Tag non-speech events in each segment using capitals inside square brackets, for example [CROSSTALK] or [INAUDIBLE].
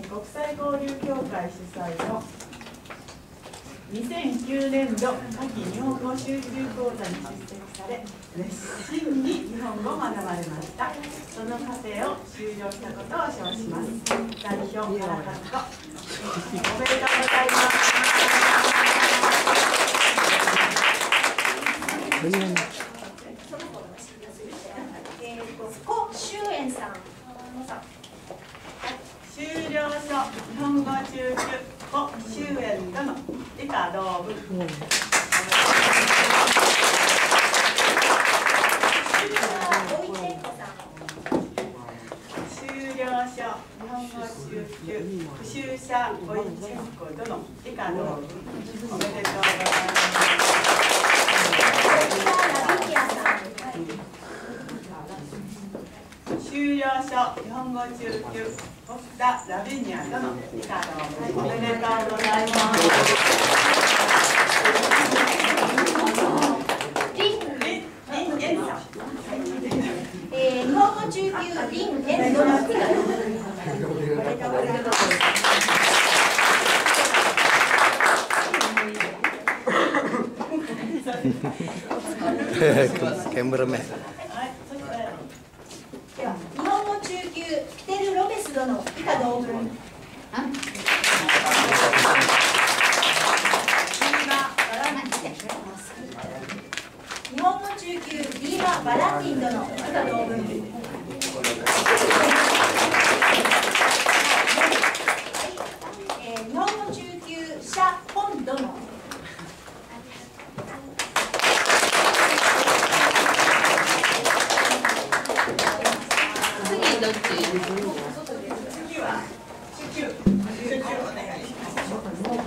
国際交流協会主催の2009年度夏季日本語集中講座に出席され熱心に日本語を学ばれました。その過程を終了したことを称します。代表原和子おめでとうございます。えーと、古修園さん。終了書日本語中級古終焉との。以下同文。終了書日本語中級復習者ボイチェンコ殿以下同文。おめでとうございます終了書日本語中級沖田ラビニア殿以下同文おめでとうございますリン、リンリンエンさんえ、日本語中級リンエンドの次がおめでとうございます [LAUGHS] [LAUGHS] ンブラメはいそしてでは、日本語中級ピテル・ロベス殿以下同文。日本の中級リーマ・バランティン殿以下同文。えー日本語中級シャ・ホン殿。次どっち次は中級中級お願いしますあ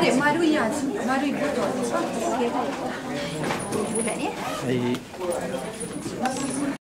れ丸いやつ。丸いことははい。